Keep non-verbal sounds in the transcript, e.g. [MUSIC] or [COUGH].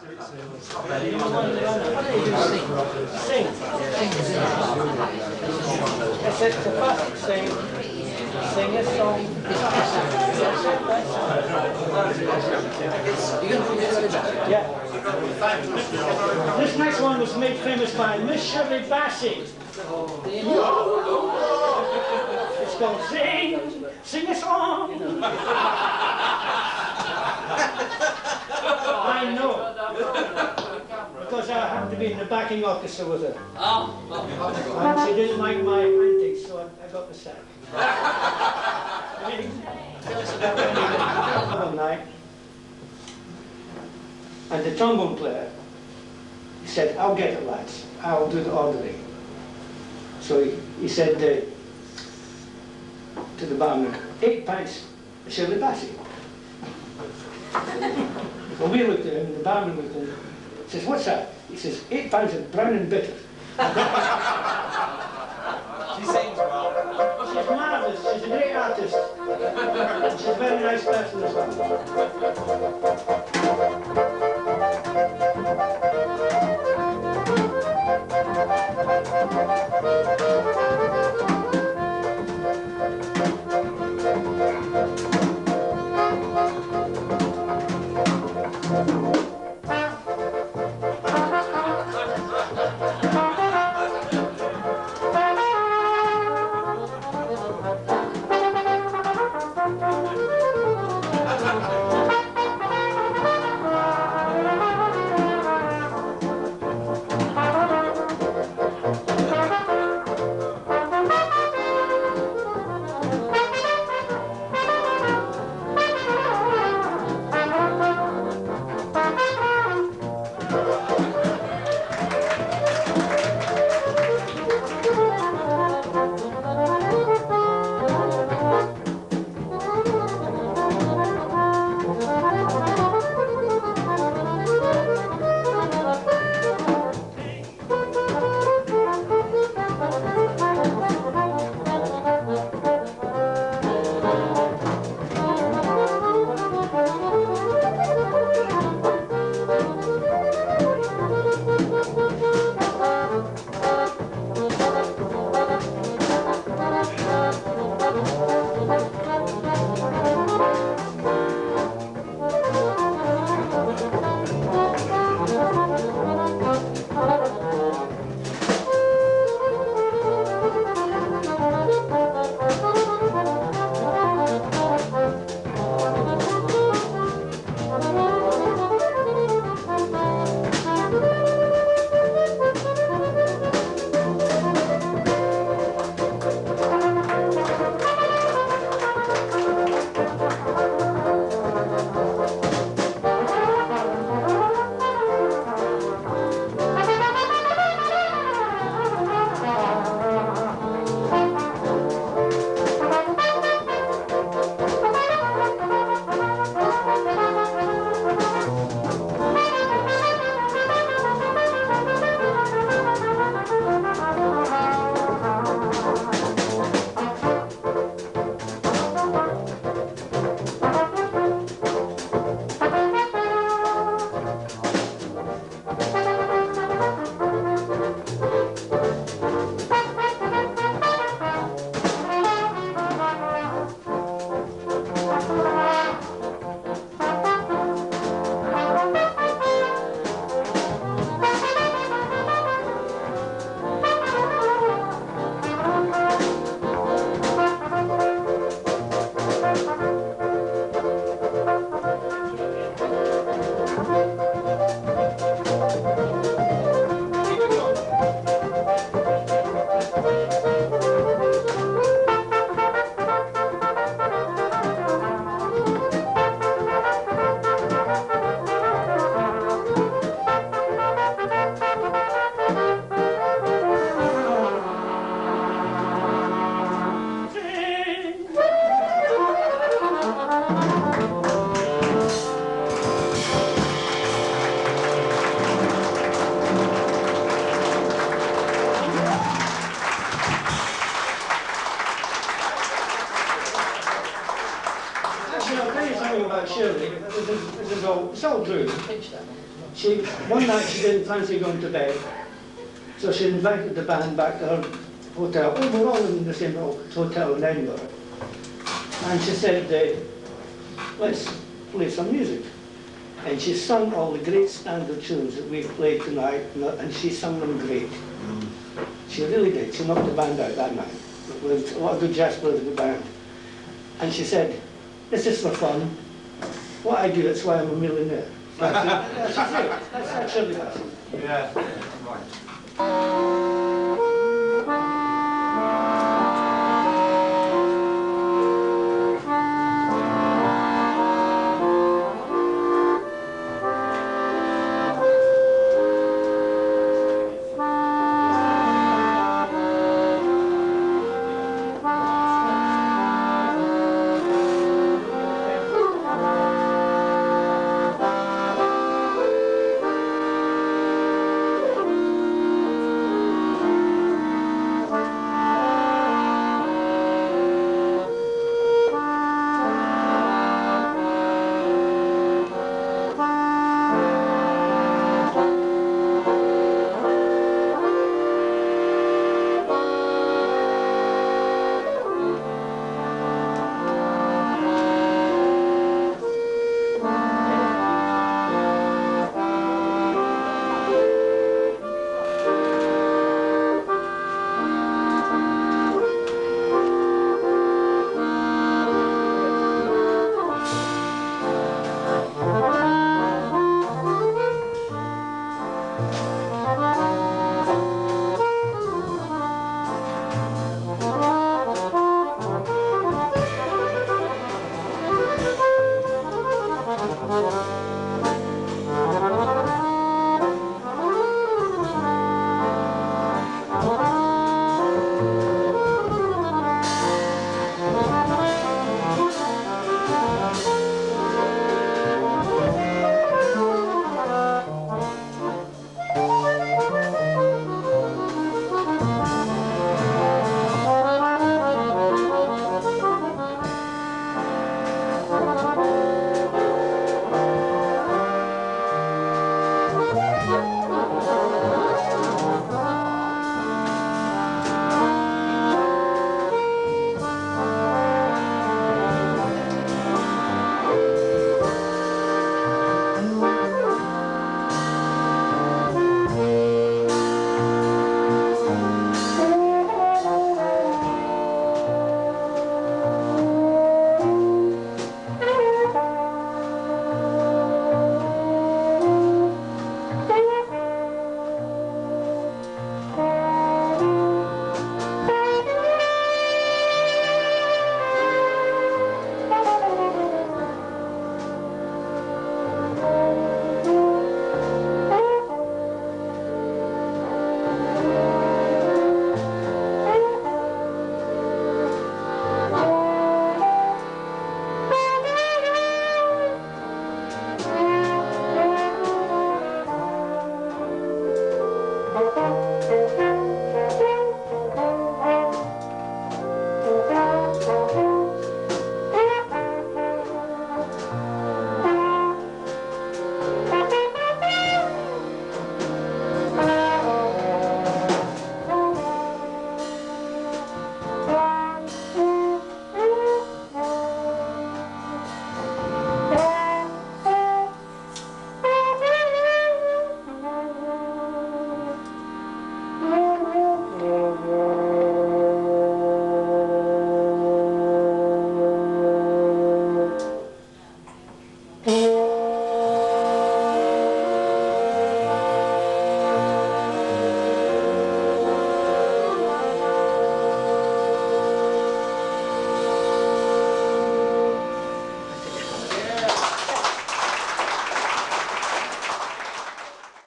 Sing. Sing, sing a song. This next one was made famous by Miss Shirley Bassey. It's called Sing, Sing a Song. [LAUGHS] I know. Because I happened to be in the backing orchestra with her. And she didn't like my antics, so I, I got the sack. One night, and the trombone player he said, I'll get it, lads. I'll do the ordering. So he, he said uh, to the barman, eight pints of Shirley Bassey. Well, we looked at him, and the barman looked at him. He says, what's that? He says, eight pints of brown and bitter. She sings well. She's marvellous. She's a great artist. She's a very nice person as well. She, one night she didn't fancy going to bed, so she invited the band back to her hotel. Oh, we're all in the same hotel in Edinburgh. And she said, uh, let's play some music. And she sung all the great standard tunes that we've played tonight, and- and she sung them great. She really did. She knocked the band out that night. With a lot of good jazz players in the band. And she said, this is for fun. What I do, that's why I'm a millionaire. That's, it. that's, actually it. Yeah. Right.